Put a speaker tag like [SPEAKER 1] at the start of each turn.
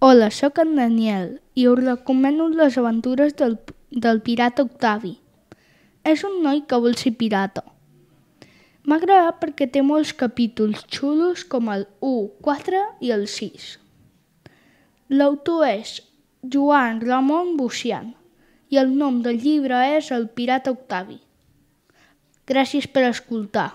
[SPEAKER 1] Hola, sóc en Daniel i us recomano les aventures del, del pirata Octavi. És un noi que vol ser pirata. M'agrada perquè té molts capítols xulos com el 1, 4 i el 6. L'autor és Joan Ramon Bucian i el nom del llibre és El pirata Octavi. Gràcies per escoltar.